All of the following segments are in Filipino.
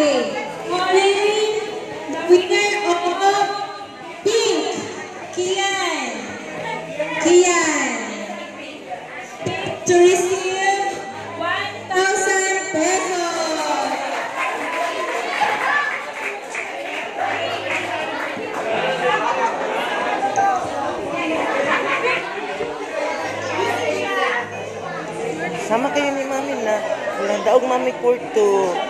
okay, winner of Pink, Kian. Kian. To receive 1,000 pesos. Sama kayo ni Mami na. Wala daog Mami Kurto. Of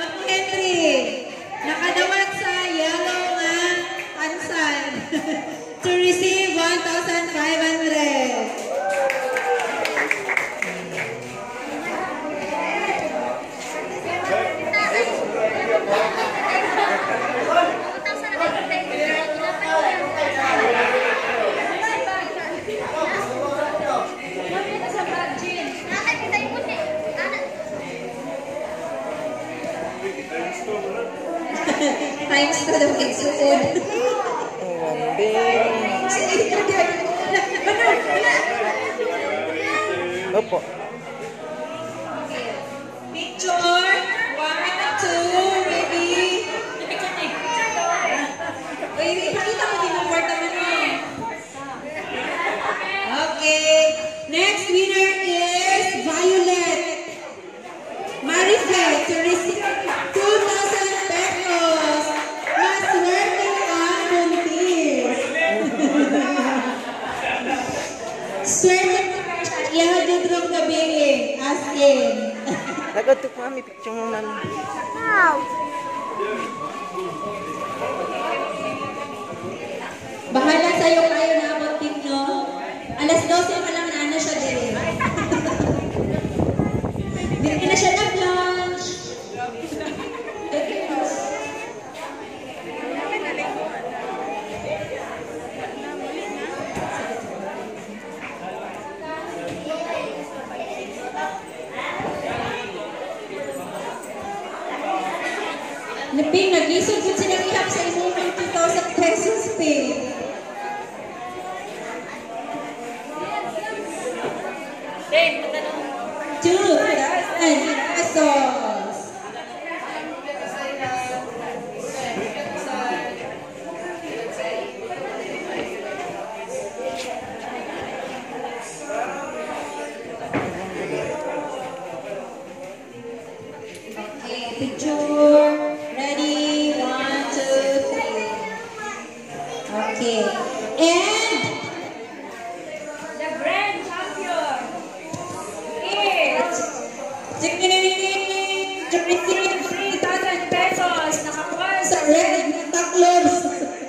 receive 1,500. Thanks to the pagsuod. Oh, Opo. Picture. One, two, ready. Baby, pakita mo din ang word naman mo. Okay. Next winner bili. As in. Nagatok Mami, picture mo Mami. Bahala sa'yo kayo na abot no? Alas 12 pa lang Naping, nag-isod ko silang ihap sa imong 50,000 pesos, pay. Two thousand pesos. Okay, picture.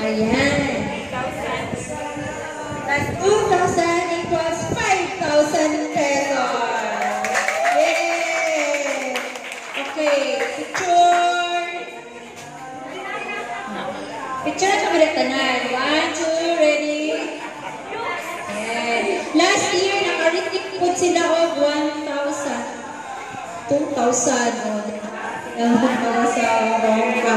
Ayan. Plus 2,000 equals 5,000 pesos. Yay! Okay, picture. Picture sa mga tanan. One, two, ready? Ayan. Last year, naka-receive po sila of 1,000. 2,000. Oh, para sa bongga.